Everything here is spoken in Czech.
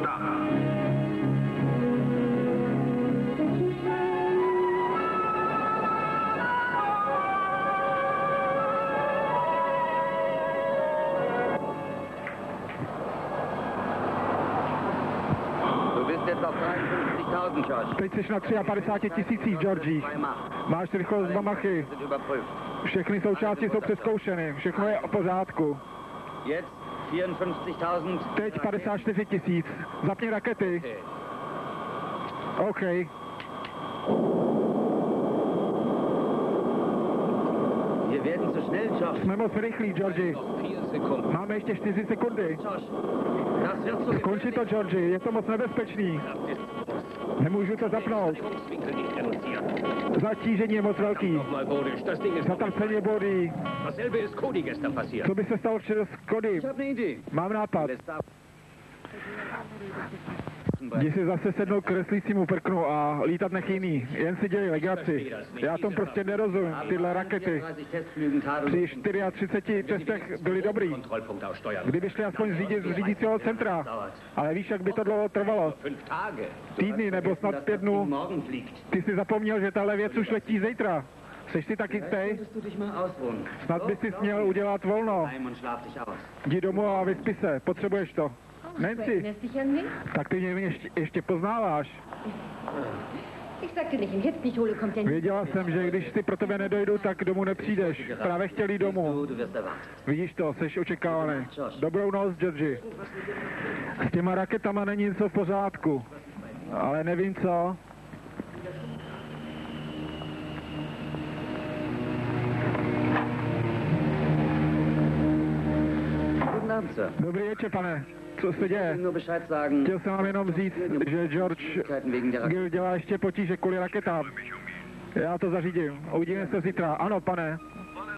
Minuten bis zum Start. Du bist jetzt auf 53.000, Josh. Teď jsi na 53 tisících, Georgie. Máš rychlost dva machy. Sind überprüft. Všechny součásti jsou přeskoušeny. Všechno je v pořádku. Jetzt 54.000. Teď 54 tisíc. Zapni rakety. OK. Jsme moc rychlí, Sekunden. Máme ještě 4 sekundy. Skončí to, Georgie. Je to moc nebezpečný. Nemůžu to zapnout. Zatížení je moc velký. Ist... Zatracení body. Co by se stalo včera s Kody? Mám nápad. Jdi si zase sednout k kreslícímu prknu a lítat nech jiný. Jen si dělej legraci. Já tom prostě nerozumím. Tyhle rakety 34 Testflügen při Tadelung. 34 testech byly dobrý. Kdyby šli aspoň řídit z řídícího centra. Ale víš, jak by to dlouho trvalo? Týdny nebo snad pět dnů. Ty si zapomněl, že tahle věc už letí zítra. Seš si taky stej? Snad by si měl udělat volno. Jdi domů a vyspí se. Potřebuješ to. Nancy, erinnerst dich an mich? tak ty mě ještě, ještě poznáváš. Ich sagte nicht, im Jetzt nicht hole, kommt nicht. Věděla jsem, že když si pro tebe nedojdu, tak domů nepřijdeš. Právě chtěl jít domů. Vidíš to, jsi očekávaný. Dobrou noc, Georgi. S těma raketama není něco v pořádku. Ale nevím co. Guten Abend, Sir. Dobrý večer, pane. Co se děje? Chtěl jsem vám jenom říct, že George. Gill dělá ještě potíže kvůli raketám. Já to zařídím. Uvidíme se zítra. Ano, pane.